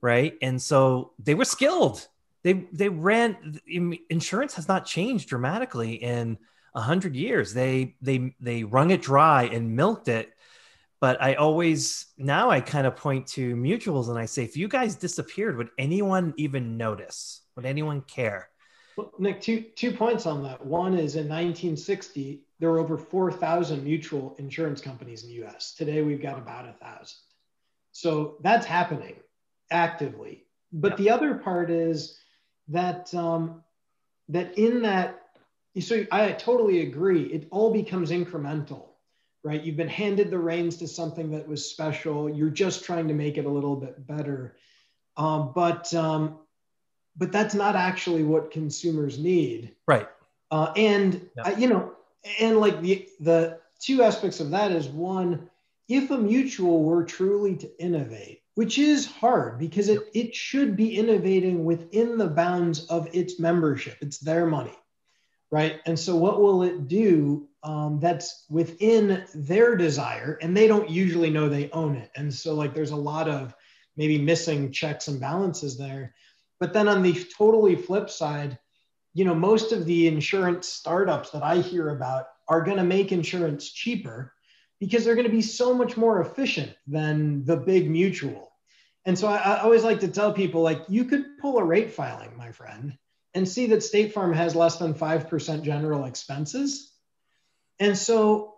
right and so they were skilled they they ran insurance has not changed dramatically in a hundred years they they they wrung it dry and milked it but I always now I kind of point to mutuals and I say, if you guys disappeared, would anyone even notice? Would anyone care? Well, Nick, two two points on that. One is in 1960 there were over 4,000 mutual insurance companies in the U.S. Today we've got about a thousand. So that's happening actively. But yeah. the other part is that um, that in that, so I totally agree. It all becomes incremental right? You've been handed the reins to something that was special. You're just trying to make it a little bit better. Um, but um, but that's not actually what consumers need. Right. Uh, and yep. uh, you know, and like the the two aspects of that is one, if a mutual were truly to innovate, which is hard because it, it should be innovating within the bounds of its membership. It's their money, right? And so what will it do um, that's within their desire and they don't usually know they own it and so like there's a lot of maybe missing checks and balances there but then on the totally flip side you know most of the insurance startups that i hear about are going to make insurance cheaper because they're going to be so much more efficient than the big mutual and so I, I always like to tell people like you could pull a rate filing my friend and see that state farm has less than 5% general expenses and so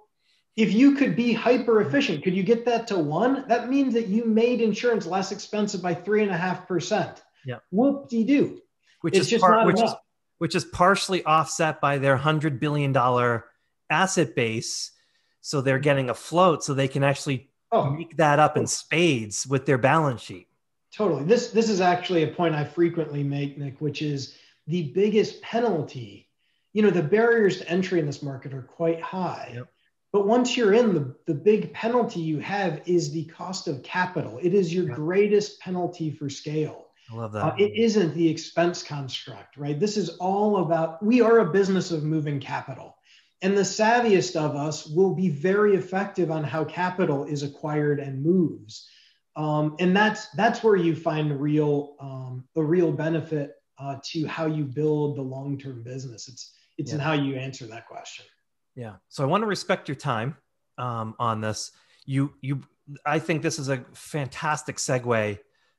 if you could be hyper efficient, could you get that to one? That means that you made insurance less expensive by three and a half percent. Yeah. Whoop de doo. Which it's is just part, not which enough. is which is partially offset by their hundred billion dollar asset base. So they're getting afloat so they can actually oh. make that up in spades with their balance sheet. Totally. This this is actually a point I frequently make, Nick, which is the biggest penalty you know the barriers to entry in this market are quite high yep. but once you're in the, the big penalty you have is the cost of capital it is your yep. greatest penalty for scale i love that uh, it isn't the expense construct right this is all about we are a business of moving capital and the savviest of us will be very effective on how capital is acquired and moves um, and that's that's where you find real um, the real benefit uh, to how you build the long-term business it's it's yeah. in how you answer that question. Yeah. So I want to respect your time um, on this. You you I think this is a fantastic segue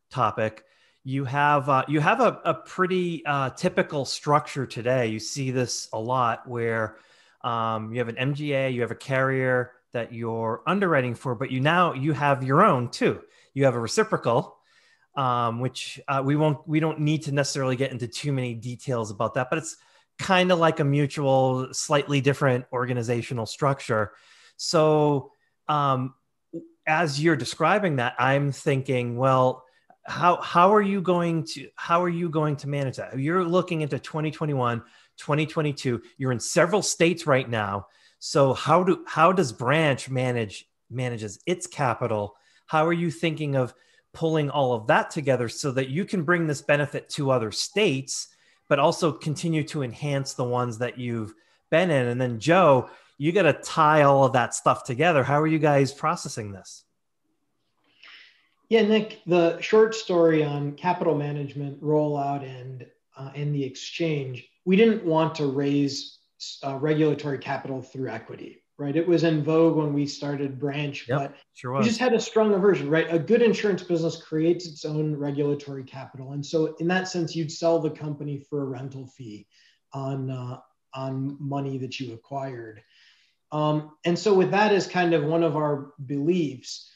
topic. You have uh, you have a, a pretty uh, typical structure today. You see this a lot where um, you have an MGA, you have a carrier that you're underwriting for, but you now you have your own too. You have a reciprocal, um, which uh, we won't we don't need to necessarily get into too many details about that, but it's kind of like a mutual, slightly different organizational structure. So, um, as you're describing that, I'm thinking, well, how how are you going to how are you going to manage that? You're looking into 2021, 2022. You're in several states right now. So how do how does branch manage manages its capital? How are you thinking of pulling all of that together so that you can bring this benefit to other states but also continue to enhance the ones that you've been in. And then Joe, you got to tie all of that stuff together. How are you guys processing this? Yeah, Nick, the short story on capital management rollout and uh, and the exchange, we didn't want to raise uh, regulatory capital through equity, right? It was in vogue when we started Branch, Yep, but Sure we just had a strong aversion, right? A good insurance business creates its own regulatory capital, and so in that sense, you'd sell the company for a rental fee on uh, on money that you acquired. Um, and so, with that as kind of one of our beliefs,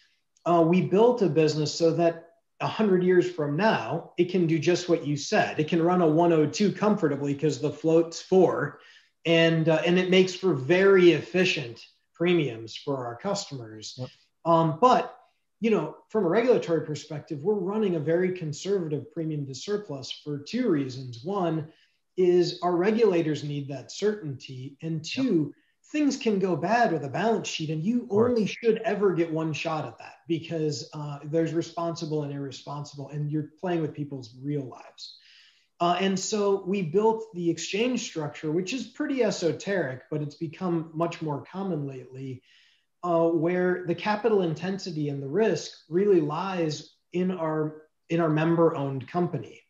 uh, we built a business so that 100 years from now, it can do just what you said. It can run a 102 comfortably because the float's four, and, uh, and it makes for very efficient premiums for our customers. Yep. Um, but you know, from a regulatory perspective, we're running a very conservative premium to surplus for two reasons. One is our regulators need that certainty, and two, things can go bad with a balance sheet, and you only should ever get one shot at that because uh, there's responsible and irresponsible, and you're playing with people's real lives. Uh, and so we built the exchange structure, which is pretty esoteric, but it's become much more common lately, uh, where the capital intensity and the risk really lies in our in our member-owned company.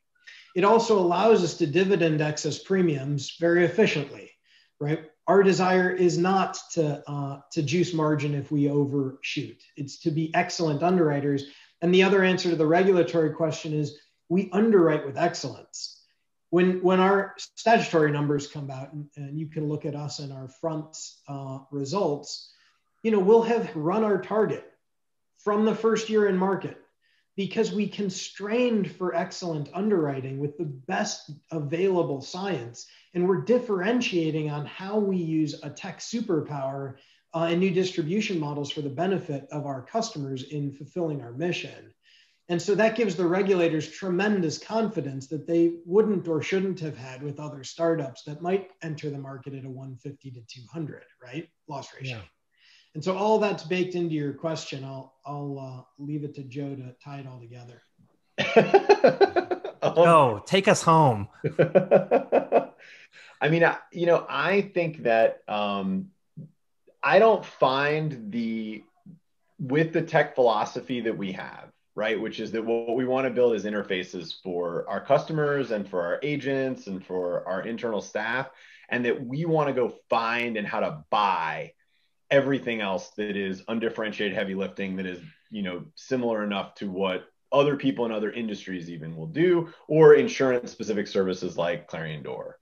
It also allows us to dividend excess premiums very efficiently, right? Our desire is not to uh, to juice margin if we overshoot. It's to be excellent underwriters. And the other answer to the regulatory question is we underwrite with excellence when when our statutory numbers come out and, and you can look at us and our front uh, results you know we'll have run our target from the first year in market because we constrained for excellent underwriting with the best available science and we're differentiating on how we use a tech superpower uh, and new distribution models for the benefit of our customers in fulfilling our mission and so that gives the regulators tremendous confidence that they wouldn't or shouldn't have had with other startups that might enter the market at a 150 to 200, right? Loss ratio. Yeah. And so all that's baked into your question. I'll, I'll uh, leave it to Joe to tie it all together. (laughs) oh, Joe, take us home. (laughs) I mean, I, you know, I think that um, I don't find the with the tech philosophy that we have, right? Which is that what we want to build is interfaces for our customers and for our agents and for our internal staff, and that we want to go find and how to buy everything else that is undifferentiated heavy lifting that is, you know, similar enough to what other people in other industries even will do, or insurance specific services like Clarion Door.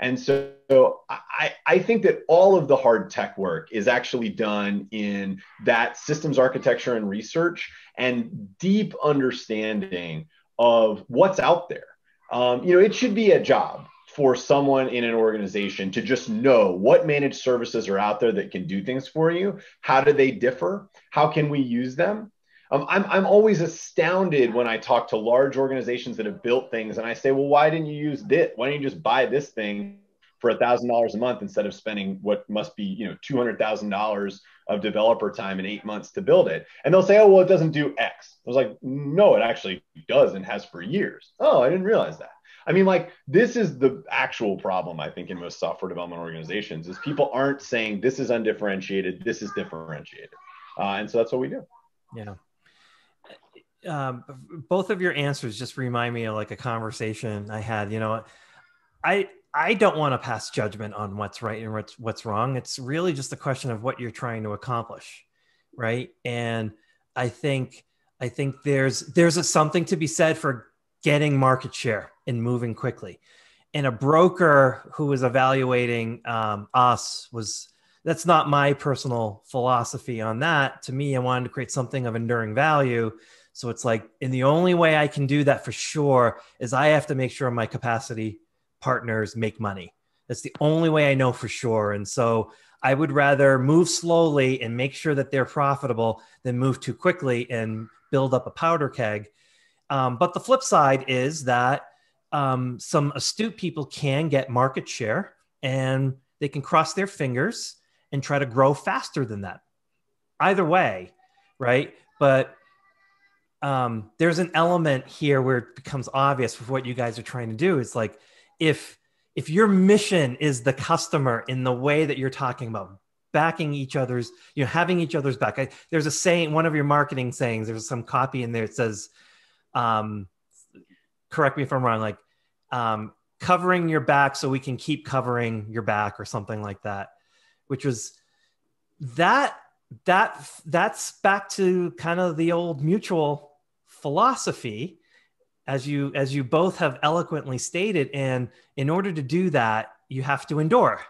And so, so I, I think that all of the hard tech work is actually done in that systems architecture and research and deep understanding of what's out there. Um, you know, it should be a job for someone in an organization to just know what managed services are out there that can do things for you. How do they differ? How can we use them? Um, I'm, I'm always astounded when I talk to large organizations that have built things and I say, well, why didn't you use this? Why didn't you just buy this thing for a thousand dollars a month instead of spending what must be, you know, $200,000 of developer time in eight months to build it? And they'll say, oh, well, it doesn't do X. I was like, no, it actually does and has for years. Oh, I didn't realize that. I mean, like this is the actual problem I think in most software development organizations is people aren't saying this is undifferentiated, this is differentiated, uh, and so that's what we do. Yeah. Um, both of your answers just remind me of like a conversation I had. You know, I I don't want to pass judgment on what's right and what's what's wrong. It's really just a question of what you're trying to accomplish, right? And I think I think there's there's a, something to be said for getting market share and moving quickly. And a broker who was evaluating um, us was that's not my personal philosophy on that. To me, I wanted to create something of enduring value. So it's like, and the only way I can do that for sure is I have to make sure my capacity partners make money. That's the only way I know for sure. And so I would rather move slowly and make sure that they're profitable than move too quickly and build up a powder keg. Um, but the flip side is that um, some astute people can get market share and they can cross their fingers and try to grow faster than that. Either way, right? But um, there's an element here where it becomes obvious with what you guys are trying to do. It's like if if your mission is the customer in the way that you're talking about backing each other's you know having each other's back I, there's a saying one of your marketing sayings there's some copy in there it says um, correct me if i'm wrong like um, covering your back so we can keep covering your back or something like that which was that that that's back to kind of the old mutual philosophy as you as you both have eloquently stated. And in order to do that you have to endure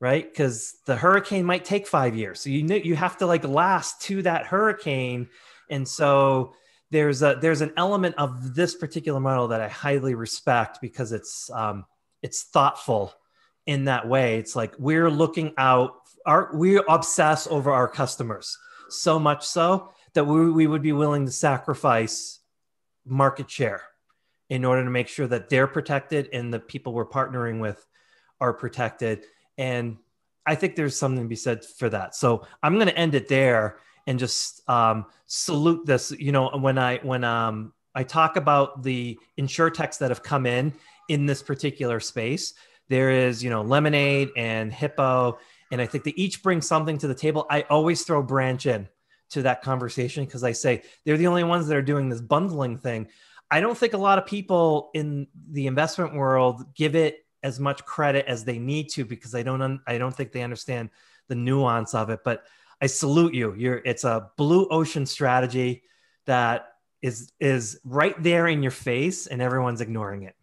right? Because the hurricane might take five years. So you know you have to like last to that hurricane. And so there's a there's an element of this particular model that i highly respect because it's um it's thoughtful in that way it's like we're looking out our we obsess over our customers so much so that we, we would be willing to sacrifice market share in order to make sure that they're protected and the people we're partnering with are protected. And I think there's something to be said for that. So I'm going to end it there and just um, salute this. You know, when I when um, I talk about the insurtechs that have come in in this particular space, there is you know Lemonade and Hippo, and I think they each bring something to the table. I always throw Branch in to that conversation because I say they're the only ones that are doing this bundling thing. I don't think a lot of people in the investment world give it as much credit as they need to because I don't I don't think they understand the nuance of it. But I salute you. You're it's a blue ocean strategy that is is right there in your face and everyone's ignoring it.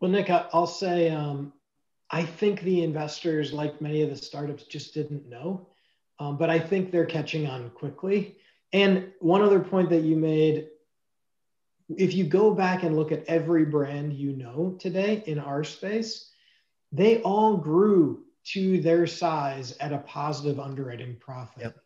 Well, Nick, I'll say um, I think the investors, like many of the startups, just didn't know. Um, but I think they're catching on quickly. And one other point that you made if you go back and look at every brand you know today in our space, they all grew to their size at a positive underwriting profit. Yep.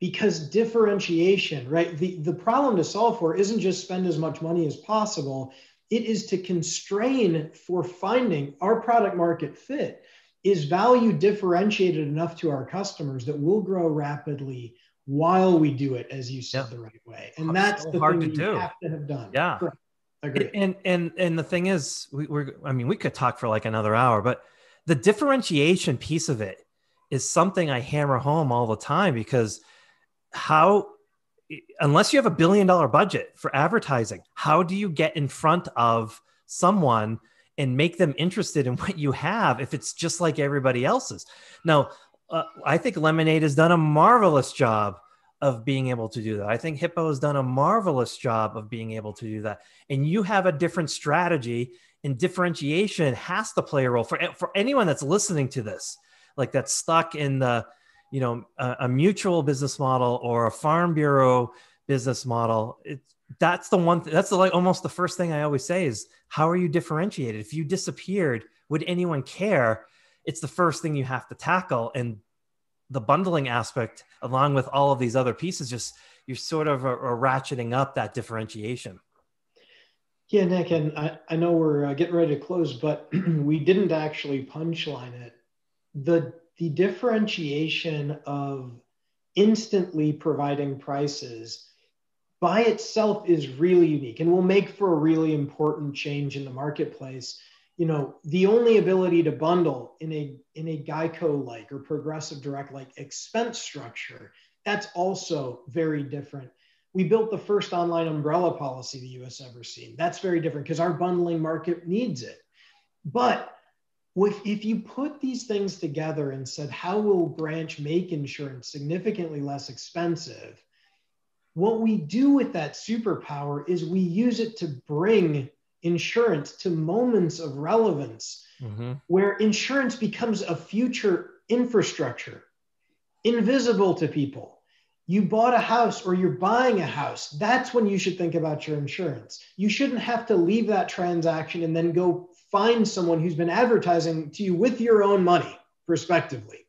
Because differentiation, right? The, the problem to solve for isn't just spend as much money as possible, it is to constrain for finding our product market fit is value differentiated enough to our customers that we'll grow rapidly while we do it as you said the right way and that's so the hard thing to do. have to have done yeah Agree. and and and the thing is we, we're i mean we could talk for like another hour but the differentiation piece of it is something i hammer home all the time because how unless you have a billion dollar budget for advertising how do you get in front of someone and make them interested in what you have if it's just like everybody else's. Now, uh, I think Lemonade has done a marvelous job of being able to do that. I think Hippo has done a marvelous job of being able to do that. And you have a different strategy, and differentiation has to play a role. For for anyone that's listening to this, like that's stuck in the, you know, a, a mutual business model or a farm bureau business model. It's that's the one th- that's the, like almost the first thing i always say is how are you differentiated? If you disappeared would anyone care? It's the first thing you have to tackle. And the bundling aspect along with all of these other pieces just you're sort of ratcheting up that differentiation yeah nick and i, I know we're uh, getting ready to close but (clears throat) we didn't actually punchline it. The the differentiation of instantly providing prices by itself is really unique and will make for a really important change in the marketplace. You know the only ability to bundle in a in a geico like or progressive direct like expense structure that's also very different we built the first online umbrella policy the us ever seen that's very different because our bundling market needs it but if, if you put these things together and said how will branch make insurance significantly less expensive what we do with that superpower is we use it to bring insurance to moments of relevance mm-hmm. where insurance becomes a future infrastructure, invisible to people. You bought a house or you're buying a house. That's when you should think about your insurance. You shouldn't have to leave that transaction and then go find someone who's been advertising to you with your own money, prospectively,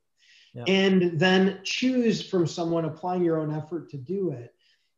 yeah. and then choose from someone applying your own effort to do it.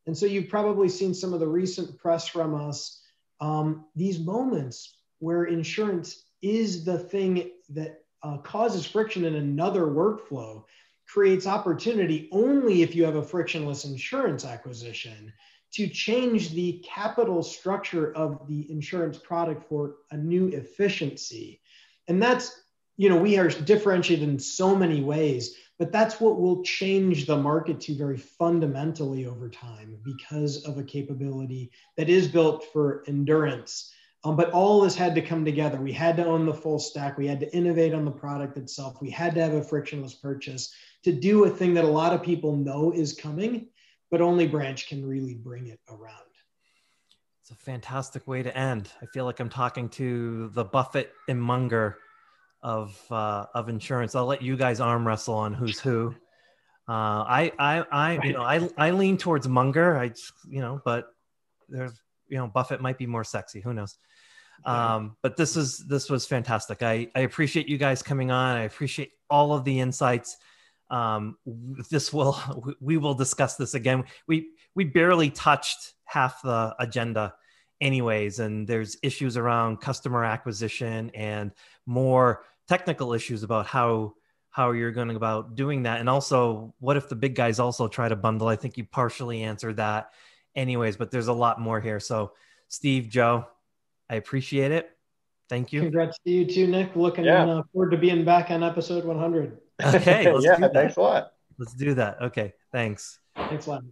And so you've probably seen some of the recent press from us, um, these moments where insurance is the thing that uh, causes friction in another workflow, creates opportunity only if you have a frictionless insurance acquisition to change the capital structure of the insurance product for a new efficiency. And that's, you know, we are differentiated in so many ways, but that's what will change the market to very fundamentally over time because of a capability that is built for endurance. Um, but all this had to come together. We had to own the full stack. We had to innovate on the product itself. We had to have a frictionless purchase to do a thing that a lot of people know is coming, but only Branch can really bring it around. It's a fantastic way to end. I feel like I'm talking to the Buffett and Munger of uh, of insurance. I'll let you guys arm wrestle on who's who. Uh, I I I you know I I lean towards Munger. I just, you know, but there's you know Buffett might be more sexy. Who knows? Um, but this is this was fantastic. I I appreciate you guys coming on. I appreciate all of the insights. Um, this will (laughs) we will discuss this again. We we barely touched half the agenda anyways and there's issues around customer acquisition and more technical issues about how how you're going about doing that. And also what if the big guys also try to bundle? I think you partially answered that anyways but there's a lot more here. So steve joe i appreciate it. Thank you. Congrats to you too nick. Looking yeah. uh, forward to being back on episode 100 okay (laughs) yeah thanks a lot. Let's do that. Okay thanks. Thanks a lot